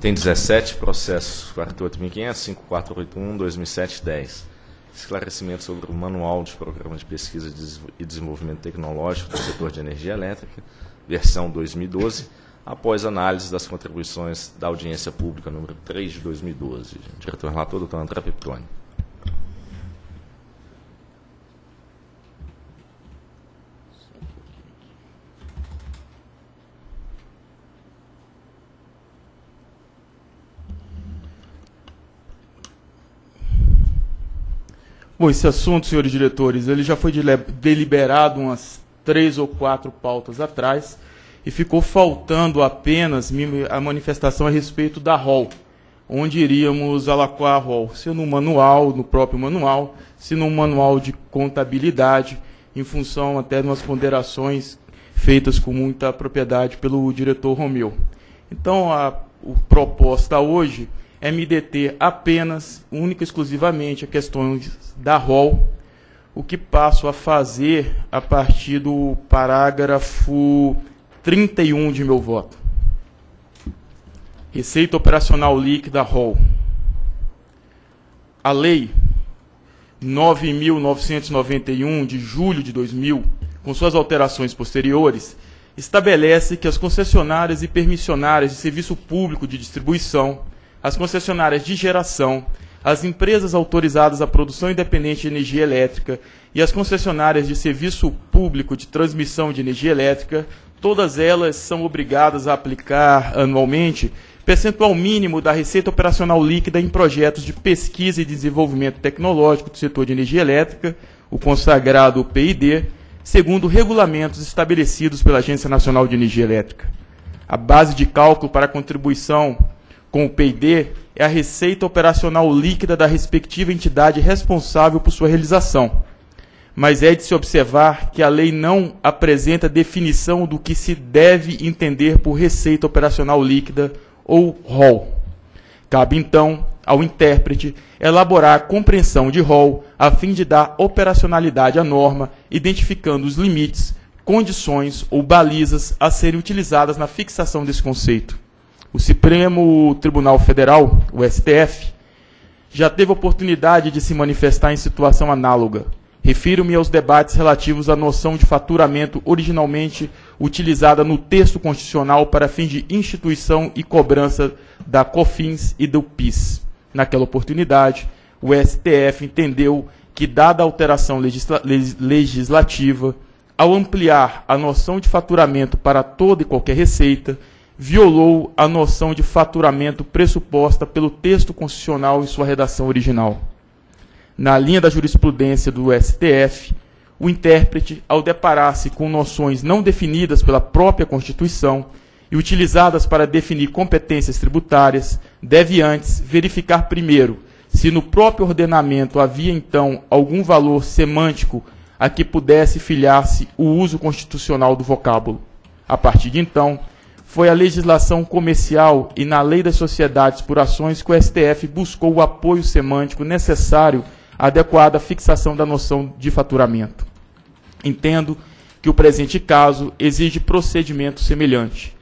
Tem 17 processos, 48.500, 5481, 2007, 10. Esclarecimento sobre o Manual de Programa de Pesquisa e Desenvolvimento Tecnológico do Setor de Energia Elétrica, versão 2012, após análise das contribuições da audiência pública número 3 de 2012. Diretor relator, doutor André Peptoni. Bom, esse assunto, senhores diretores, ele já foi deliberado umas três ou quatro pautas atrás e ficou faltando apenas a manifestação a respeito da ROL, onde iríamos alaquar a ROL, se no manual, no próprio manual, se no manual de contabilidade, em função até de umas ponderações feitas com muita propriedade pelo diretor Romeu. Então, a, a proposta hoje é me deter apenas, única e exclusivamente, a questões da ROL, o que passo a fazer a partir do parágrafo 31 de meu voto. Receita operacional líquida ROL. A lei 9.991 de julho de 2000, com suas alterações posteriores, estabelece que as concessionárias e permissionárias de serviço público de distribuição as concessionárias de geração, as empresas autorizadas à produção independente de energia elétrica e as concessionárias de serviço público de transmissão de energia elétrica, todas elas são obrigadas a aplicar anualmente percentual mínimo da receita operacional líquida em projetos de pesquisa e desenvolvimento tecnológico do setor de energia elétrica, o consagrado PID, segundo regulamentos estabelecidos pela Agência Nacional de Energia Elétrica. A base de cálculo para a contribuição com o P&D é a receita operacional líquida da respectiva entidade responsável por sua realização. Mas é de se observar que a lei não apresenta definição do que se deve entender por receita operacional líquida ou ROL. Cabe então ao intérprete elaborar a compreensão de rol a fim de dar operacionalidade à norma, identificando os limites, condições ou balizas a serem utilizadas na fixação desse conceito. O Supremo Tribunal Federal, o STF, já teve oportunidade de se manifestar em situação análoga. Refiro-me aos debates relativos à noção de faturamento originalmente utilizada no texto constitucional para fins de instituição e cobrança da COFINS e do PIS. Naquela oportunidade, o STF entendeu que, dada a alteração legisla legislativa, ao ampliar a noção de faturamento para toda e qualquer receita, violou a noção de faturamento pressuposta pelo texto constitucional em sua redação original. Na linha da jurisprudência do STF, o intérprete, ao deparar-se com noções não definidas pela própria Constituição e utilizadas para definir competências tributárias, deve antes verificar primeiro se no próprio ordenamento havia então algum valor semântico a que pudesse filiar-se o uso constitucional do vocábulo. A partir de então, foi a legislação comercial e na lei das sociedades por ações que o STF buscou o apoio semântico necessário à adequada fixação da noção de faturamento. Entendo que o presente caso exige procedimento semelhante.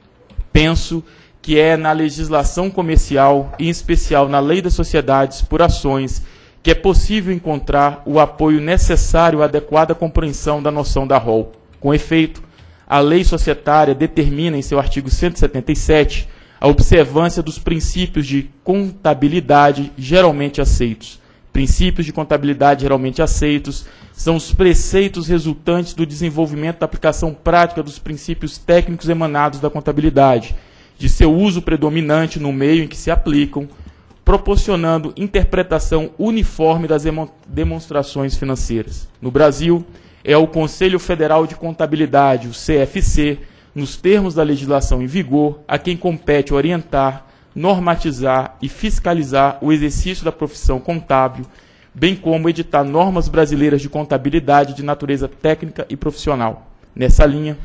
Penso que é na legislação comercial, em especial na lei das sociedades por ações, que é possível encontrar o apoio necessário à adequada compreensão da noção da rol. Com efeito, a lei societária determina em seu artigo 177 a observância dos princípios de contabilidade geralmente aceitos. Princípios de contabilidade geralmente aceitos são os preceitos resultantes do desenvolvimento da aplicação prática dos princípios técnicos emanados da contabilidade, de seu uso predominante no meio em que se aplicam, proporcionando interpretação uniforme das demonstrações financeiras. No Brasil, é o Conselho Federal de Contabilidade, o CFC, nos termos da legislação em vigor, a quem compete orientar, normatizar e fiscalizar o exercício da profissão contábil, bem como editar normas brasileiras de contabilidade de natureza técnica e profissional. Nessa linha,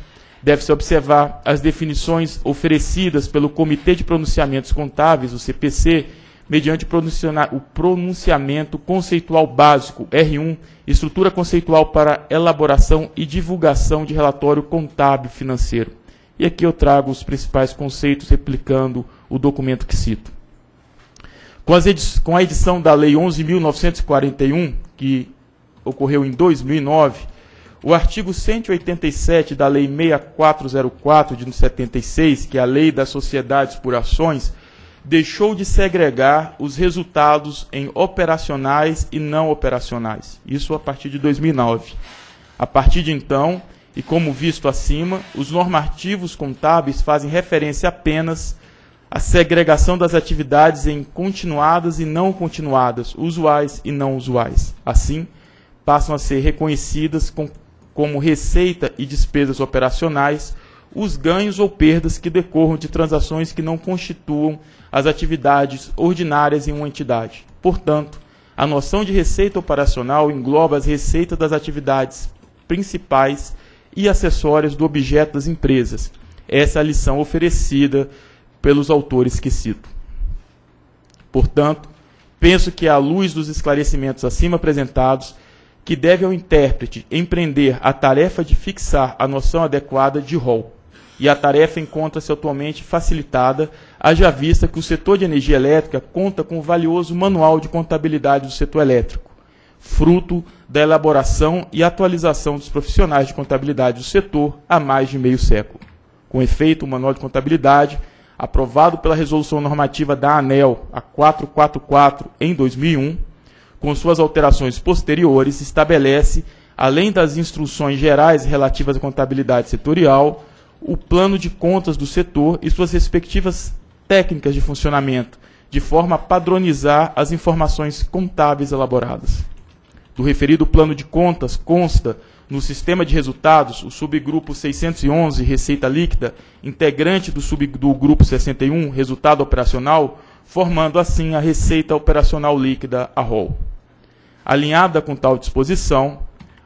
deve-se observar as definições oferecidas pelo Comitê de Pronunciamentos Contábeis, o CPC, mediante o pronunciamento conceitual básico, R1, estrutura conceitual para elaboração e divulgação de relatório contábil financeiro. E aqui eu trago os principais conceitos replicando o documento que cito. Com, a edição da Lei 11.941, que ocorreu em 2009, o artigo 187 da Lei 6404 de 76, que é a Lei das Sociedades por Ações, deixou de segregar os resultados em operacionais e não operacionais. Isso a partir de 2009. A partir de então, e como visto acima, os normativos contábeis fazem referência apenas à segregação das atividades em continuadas e não continuadas, usuais e não usuais. Assim, passam a ser reconhecidas com, como receita e despesas operacionais os ganhos ou perdas que decorram de transações que não constituam as atividades ordinárias em uma entidade. Portanto, a noção de receita operacional engloba as receitas das atividades principais e acessórias do objeto das empresas. Essa é a lição oferecida pelos autores que cito. Portanto, penso que, à luz dos esclarecimentos acima apresentados, que deve ao intérprete empreender a tarefa de fixar a noção adequada de rol e a tarefa encontra-se atualmente facilitada, haja vista que o setor de energia elétrica conta com o valioso Manual de Contabilidade do Setor Elétrico, fruto da elaboração e atualização dos profissionais de contabilidade do setor há mais de meio século. Com efeito, o Manual de Contabilidade, aprovado pela Resolução Normativa da ANEL, a 444, em 2001, com suas alterações posteriores, estabelece, além das instruções gerais relativas à contabilidade setorial, o plano de contas do setor e suas respectivas técnicas de funcionamento, de forma a padronizar as informações contábeis elaboradas. Do referido plano de contas consta no sistema de resultados o subgrupo 611, receita líquida, integrante do subgrupo 61, resultado operacional, formando assim a receita operacional líquida, a ROL. Alinhada com tal disposição,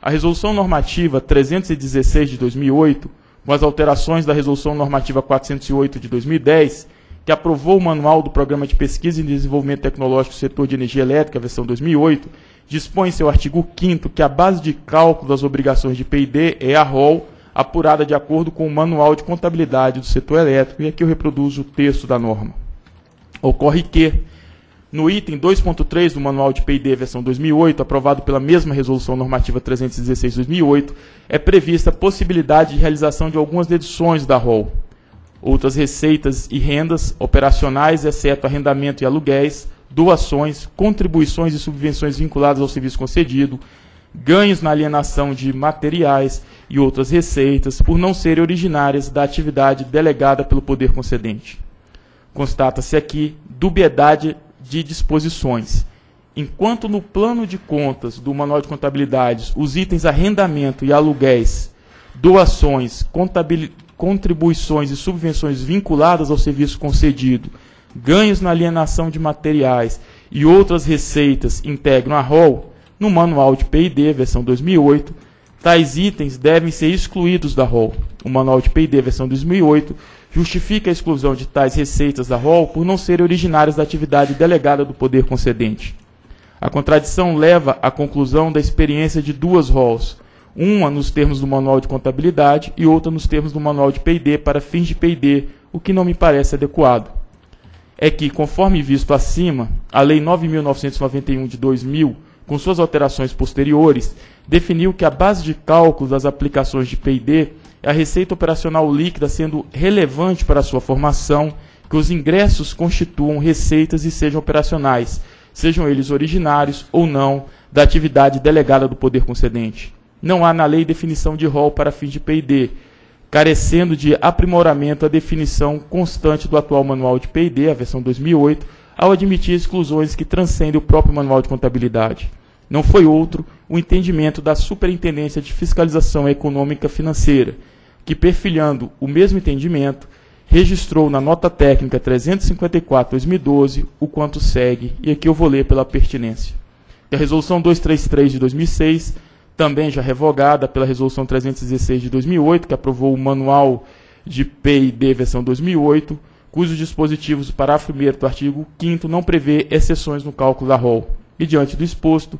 a Resolução Normativa 316 de 2008 com as alterações da Resolução Normativa 408 de 2010, que aprovou o Manual do Programa de Pesquisa e Desenvolvimento Tecnológico do Setor de Energia Elétrica, versão 2008, dispõe em seu artigo 5 que a base de cálculo das obrigações de P&D é a ROL, apurada de acordo com o Manual de Contabilidade do Setor Elétrico, e aqui eu reproduzo o texto da norma. Ocorre que, no item 2.3 do Manual de P&D versão 2008, aprovado pela mesma Resolução Normativa 316/2008, é prevista a possibilidade de realização de algumas deduções da ROL. Outras receitas e rendas operacionais, exceto arrendamento e aluguéis, doações, contribuições e subvenções vinculadas ao serviço concedido, ganhos na alienação de materiais e outras receitas, por não serem originárias da atividade delegada pelo poder concedente. Constata-se aqui dubiedade de disposições. Enquanto no plano de contas do Manual de Contabilidades os itens arrendamento e aluguéis, doações, contribuições e subvenções vinculadas ao serviço concedido, ganhos na alienação de materiais e outras receitas integram a ROL, no Manual de P&D, versão 2008, tais itens devem ser excluídos da ROL. O Manual de P&D, versão 2008, justifica a exclusão de tais receitas da ROL por não serem originárias da atividade delegada do poder concedente. A contradição leva à conclusão da experiência de duas ROLs, uma nos termos do Manual de Contabilidade e outra nos termos do Manual de P&D para fins de P&D, o que não me parece adequado. É que, conforme visto acima, a Lei 9.991 de 2000, com suas alterações posteriores, definiu que a base de cálculo das aplicações de P&D a receita operacional líquida sendo relevante para a sua formação, que os ingressos constituam receitas e sejam operacionais, sejam eles originários ou não da atividade delegada do poder concedente. Não há na lei definição de rol para fins de P&D, carecendo de aprimoramento a definição constante do atual manual de P&D, a versão 2008, ao admitir exclusões que transcendem o próprio manual de contabilidade. Não foi outro o entendimento da Superintendência de Fiscalização Econômica Financeira, que, perfilhando o mesmo entendimento, registrou na nota técnica 354-2012 o quanto segue, e aqui eu vou ler pela pertinência. E a Resolução 233 de 2006, também já revogada pela Resolução 316 de 2008, que aprovou o Manual de P&D versão 2008, cujos dispositivos parágrafo 1 do artigo 5 não prevê exceções no cálculo da ROL. E diante do exposto,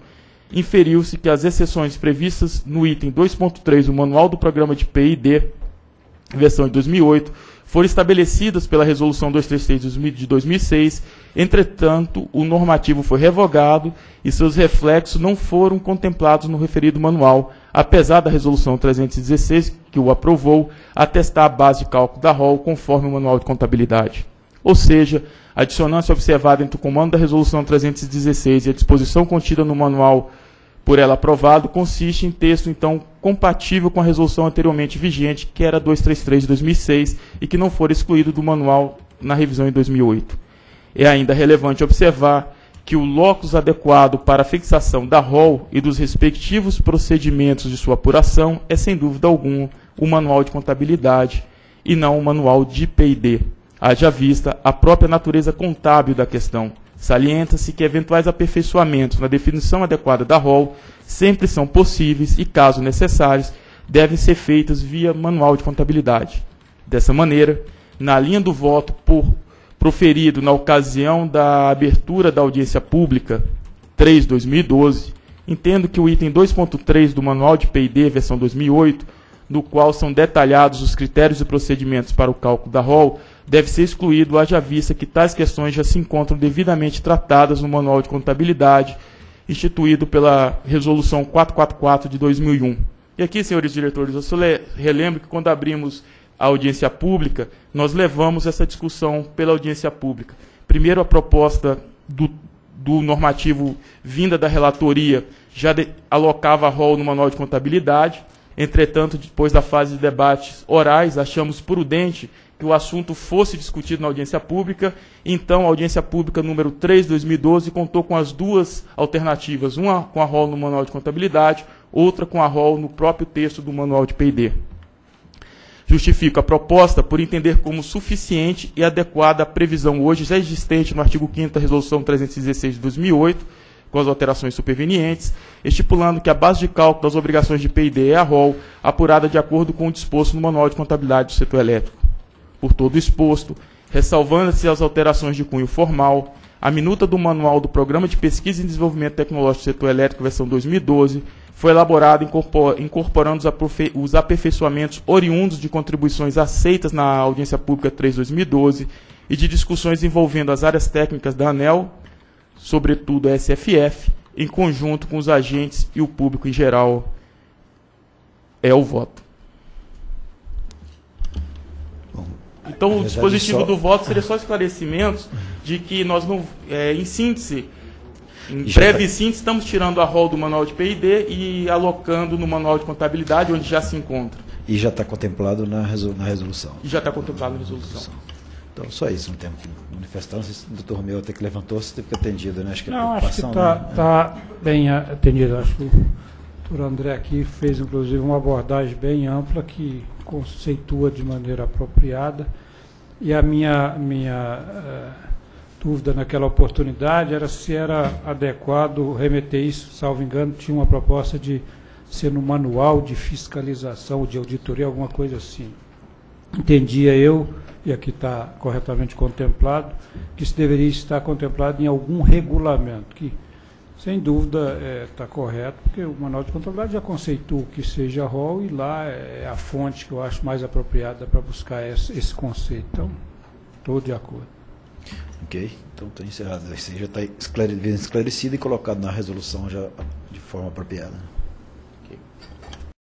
inferiu-se que as exceções previstas no item 2.3 do Manual do Programa de P&D, versão de 2008, foram estabelecidas pela Resolução 233 de 2006, entretanto, o normativo foi revogado e seus reflexos não foram contemplados no referido manual, apesar da Resolução 316, que o aprovou, atestar a base de cálculo da ROL conforme o Manual de Contabilidade. Ou seja, a dissonância observada entre o comando da Resolução 316 e a disposição contida no manual por ela aprovado consiste em texto, então, compatível com a resolução anteriormente vigente, que era 233 de 2006 e que não for excluído do manual na revisão em 2008. É ainda relevante observar que o locus adequado para a fixação da ROL e dos respectivos procedimentos de sua apuração é, sem dúvida alguma, o manual de contabilidade e não o manual de P&D. Haja vista a própria natureza contábil da questão, Salienta-se que eventuais aperfeiçoamentos na definição adequada da rol sempre são possíveis e, caso necessários, devem ser feitos via manual de contabilidade. Dessa maneira, na linha do voto por proferido na ocasião da abertura da audiência pública 3/2012, entendo que o item 2.3 do Manual de P&D versão 2008, no qual são detalhados os critérios e procedimentos para o cálculo da rol, deve ser excluído, haja vista que tais questões já se encontram devidamente tratadas no Manual de Contabilidade, instituído pela Resolução 444 de 2001. E aqui, senhores diretores, eu só relembro que quando abrimos a audiência pública, nós levamos essa discussão pela audiência pública. Primeiro, a proposta do, do normativo vinda da relatoria já de, alocava rol no Manual de Contabilidade. Entretanto, depois da fase de debates orais, achamos prudente que o assunto fosse discutido na audiência pública. Então, a audiência pública número 3 de 2012 contou com as duas alternativas, uma com a rol no Manual de Contabilidade, outra com a rol no próprio texto do Manual de P&D. Justifico a proposta por entender como suficiente e adequada a previsão hoje já existente no artigo 5 da Resolução 316 de 2008, com as alterações supervenientes, estipulando que a base de cálculo das obrigações de P&D é a rol, apurada de acordo com o disposto no Manual de Contabilidade do Setor Elétrico por todo exposto, ressalvando-se as alterações de cunho formal, a minuta do Manual do Programa de Pesquisa e Desenvolvimento Tecnológico do Setor Elétrico, versão 2012, foi elaborada incorporando os aperfeiçoamentos oriundos de contribuições aceitas na audiência pública 3-2012 e de discussões envolvendo as áreas técnicas da ANEL, sobretudo a SFF, em conjunto com os agentes e o público em geral. É o voto. Então, o dispositivo só... do voto seria só esclarecimentos de que nós não, é, em síntese, em breve tá... síntese, estamos tirando a rol do manual de P&D e alocando no manual de contabilidade, onde já se encontra. E já está contemplado na, resol... na resolução. E já está contemplado na resolução. Então, só isso, não temos que manifestar. Não sei se o doutor Meu até que levantou, se teve que atendido, né? Acho que não, acho que está né? tá bem atendido. Acho que o doutor André aqui fez, inclusive, uma abordagem bem ampla que conceitua de maneira apropriada. E a minha, minha uh, dúvida naquela oportunidade era se era adequado remeter isso, salvo engano, tinha uma proposta de ser no manual de fiscalização, de auditoria, alguma coisa assim. Entendia eu, e aqui está corretamente contemplado, que isso deveria estar contemplado em algum regulamento, que sem dúvida está é, tá correto, porque o Manual de Contabilidade já conceitua que seja rol e lá é a fonte que eu acho mais apropriada para buscar esse, esse, conceito. Então, estou de acordo. Ok, então está encerrado. Isso já está esclarecido e colocado na resolução já de forma apropriada.